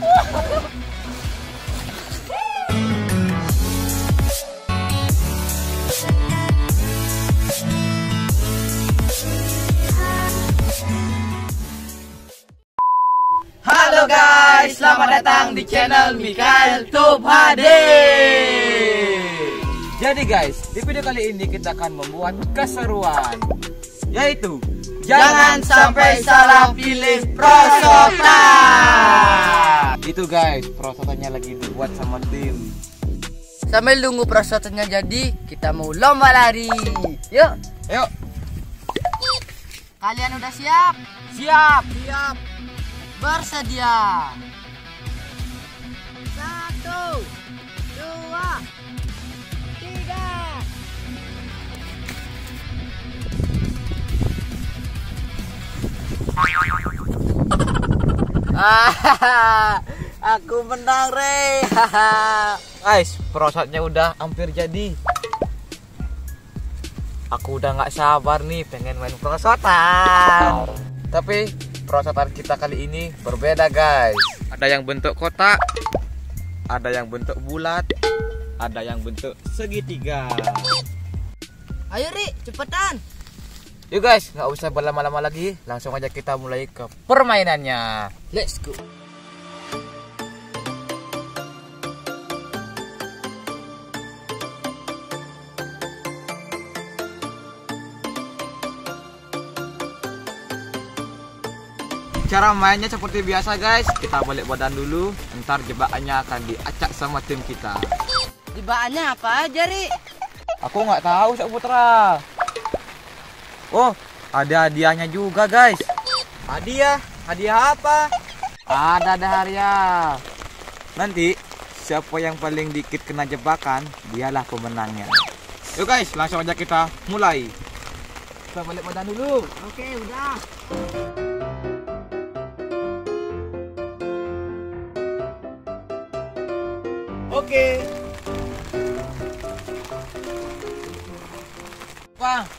Halo guys, selamat datang di channel Mikael Tube HD. Jadi guys, di video kali ini kita akan membuat keseruan Yaitu Jangan sampai salah pilih prosotan. Itu guys, prosotannya lagi dibuat sama tim Sambil nunggu prosotannya jadi, kita mau lomba lari. Yuk, Yuk, kalian udah siap? siap Siap. Bersedia. aku menang, Re. Guys, prosotnya udah hampir jadi Aku udah nggak sabar nih pengen main prosotan Tapi prosotan kita kali ini berbeda guys Ada yang bentuk kotak Ada yang bentuk bulat Ada yang bentuk segitiga Ayo, Ri, cepetan. Yuk guys, nggak usah berlama-lama lagi. Langsung aja kita mulai ke permainannya. Let's go. Cara mainnya seperti biasa guys. Kita balik badan dulu. Ntar jebakannya akan diacak sama tim kita. Jebakannya apa aja, Ri? Aku nggak tahu Cak Putra Oh ada hadiahnya juga guys Hadiah? Hadiah apa? Ada ada hadiah Nanti siapa yang paling dikit kena jebakan Dialah pemenangnya Yuk guys langsung aja kita mulai Kita balik badan dulu Oke, udah.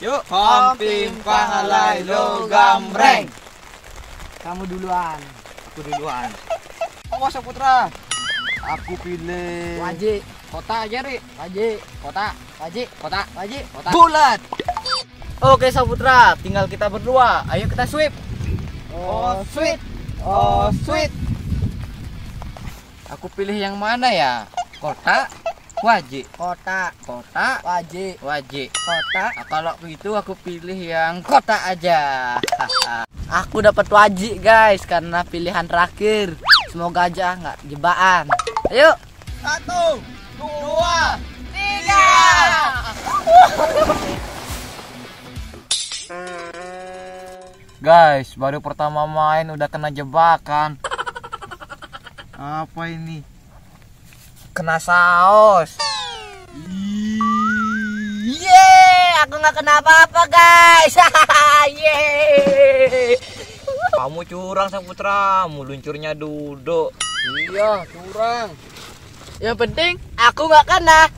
Yuk Komping pahalai logam breng. Kamu duluan. Aku duluan Awas Cak Putra Aku pilih Wajib. Kota aja Ri Wajib. Kota Wajib. Kota Wajib. Kota Bulat. Oke, Saputra, tinggal kita berdua. Ayo kita sweep. Oh, sweet. Oh sweet Aku pilih yang mana ya Kota Wajib Kota. Kota Wajib. Wajib Kota. Nah, kalau begitu aku pilih yang kota aja Aku dapat wajib, guys, karena pilihan terakhir. Semoga aja nggak jebakan. Ayo. Satu Dua Tiga. Guys, baru pertama main udah kena jebakan. Apa ini? Kena saus. Yeay, aku nggak kena apa-apa, guys. Yeay. Kamu curang Saputra, meluncurnya duduk. Iya, curang. Yang penting aku nggak kena.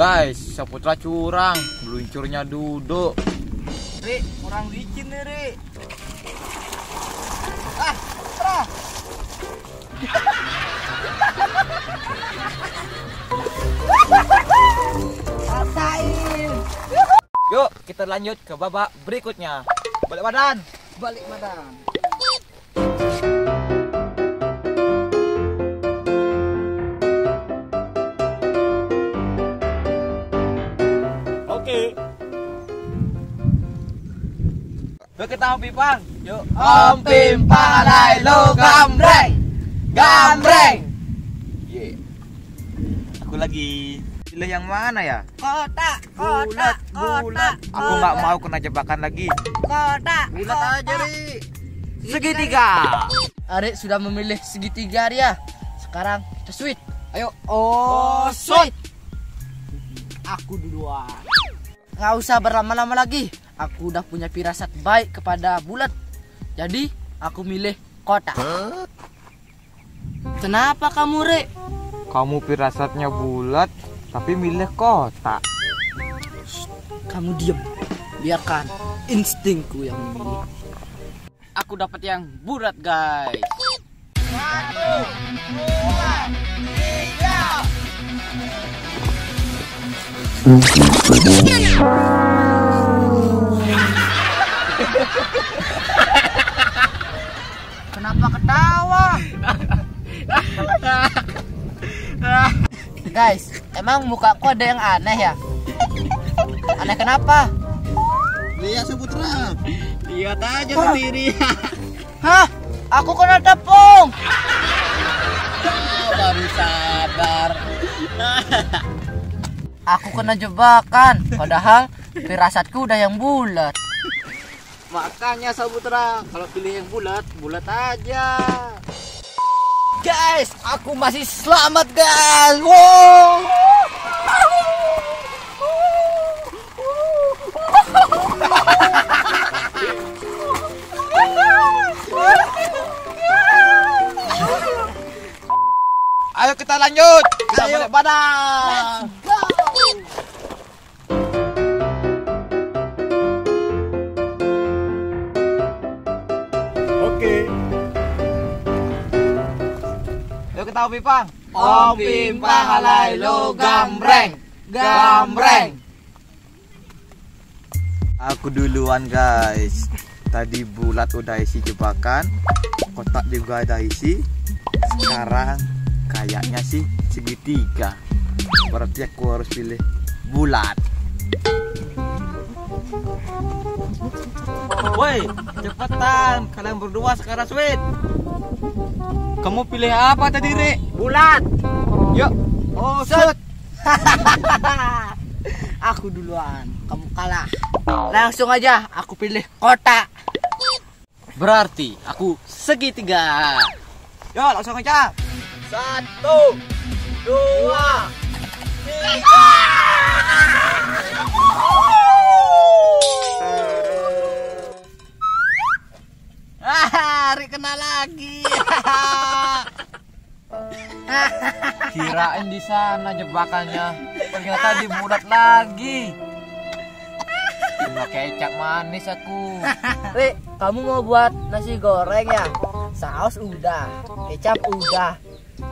Guys, Saputra curang, meluncurnya duduk. Ri, kurang licin nih, Ri. Rasain. Yuk, kita lanjut ke babak berikutnya. Balik badan. Balik badan. Oke. Yuk kita hobi pang. Yuk. Om Pimpalai lo gambreng. Gambreng. Ye. Aku lagi pilih yang mana ya? Kota, kota, kota. Aku nggak mau kena jebakan lagi. Kota. Bulat aja, Ri. Segitiga. Arek sudah memilih segitiga dia. Sekarang kita sweet. Ayo. Oh, sweet. Aku duluan. Nggak usah berlama-lama lagi. Aku udah punya firasat baik kepada bulat. Jadi, aku milih kota. Kenapa kamu, Rek? Kamu firasatnya bulat, tapi milih kotak. Kamu diam. Biarkan instingku yang memilih. aku dapat yang bulat guys. Satu, dua, tiga. Guys, emang mukaku ada yang aneh ya? Aneh kenapa? Lihat Saputra. Lihat aja sendiri. Hah? Aku kena tepung. baru sadar. Aku kena jebakan, padahal firasatku udah yang bulat. Makanya Saputra, kalau pilih yang bulat, bulat aja. Guys, aku masih selamat guys. Wow. Ayo kita lanjut. Kita balik badan. Yuk kita Om Pimpang. Om Pimpang alai lo gambreng, gambreng. Aku duluan guys. Tadi bulat udah isi jebakan, kotak juga ada isi. Sekarang kayaknya sih segitiga. Berarti aku harus pilih bulat. Woi, cepetan. Kalian berdua sekarang sweet. Kamu pilih apa tadi, Rek? Bulat. Yuk. Oh, set. Aku duluan, kamu kalah. Langsung aja, aku pilih kotak. Berarti aku segitiga. Yuk, langsung aja. Satu, dua, tiga. Rik kena lagi. Kirain di sana jebakannya. Ternyata dibulat lagi. Kena kecap manis aku. Rik, kamu mau buat nasi goreng ya? Saus udah, kecap udah.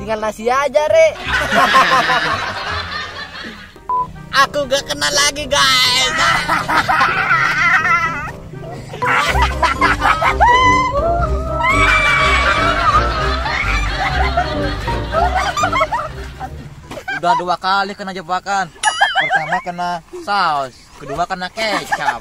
Tinggal nasi aja, Rik. Aku gak kena lagi, guys. Udah dua kali kena jebakan. Pertama kena saus, kedua kena kecap.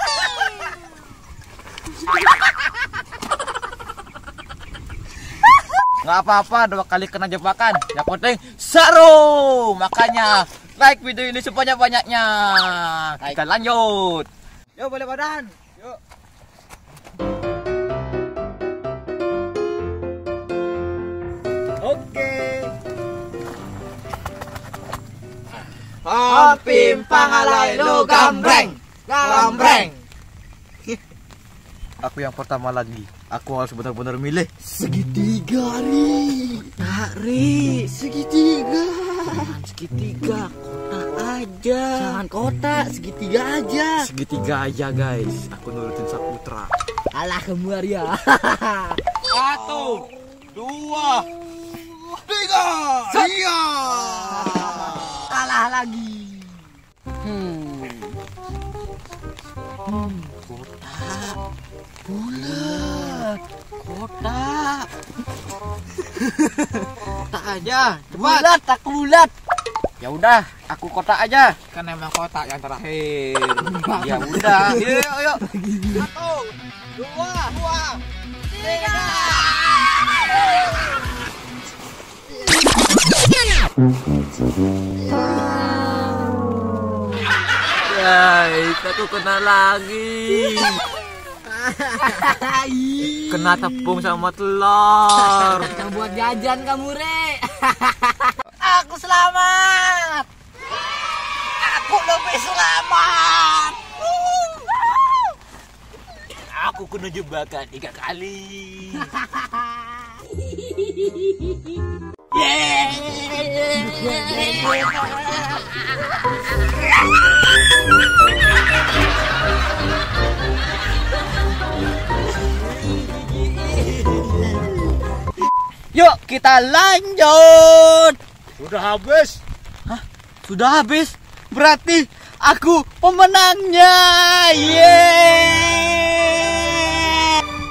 Nggak apa-apa dua kali kena jebakan. Yang penting seru. Makanya like video ini sebanyak-banyaknya. Kita lanjut. Yuk balik badan. Yuk. Alai lo gambreng, gambreng. Aku yang pertama lagi. Aku harus benar-benar milih. Segitiga, Ri. Nah, Ri, segitiga. segitiga, kotak aja. Jangan kotak, segitiga aja. Segitiga aja guys. Aku nurutin Saputra. Alah kamu Arya. Satu, dua, tiga. Iya. Kalah lagi. Hmm. Hmm, kotak. Bulat. Kotak. Tak aja. Bulat, tak bulat. Ya udah, aku kotak aja. Kan emang kotak yang terakhir. ya udah. Yuk, yuk, yuk. Satu, dua, dua, tiga. Guys, aku kena lagi. Kena tepung sama telur. Kita buat jajan kamu, Re. Aku selamat. Aku lebih selamat. Aku kena jebakan tiga kali. Yuk kita lanjut. Sudah habis. Sudah habis. Berarti aku pemenangnya. Yeay.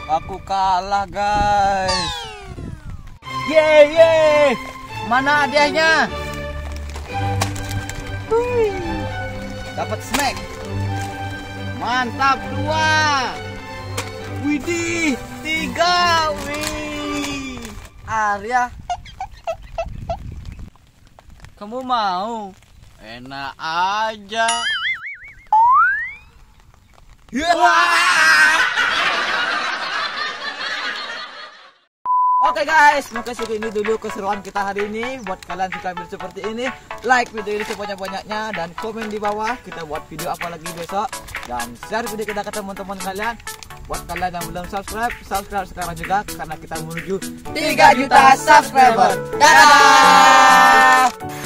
Aku kalah guys. Yeay, yeay. Mana hadiahnya? Dapat snack. Mantap dua. Widih, tiga. Wih. Arya. Kamu mau? Enak aja. Oke guys, maka segini dulu keseruan kita hari ini. Buat kalian suka video seperti ini, like video ini sebanyak-banyaknya dan komen di bawah kita buat video apa lagi besok dan share video kita ke teman-teman kalian. Buat kalian yang belum subscribe, subscribe sekarang juga karena kita menuju 3 juta subscriber. Dadah.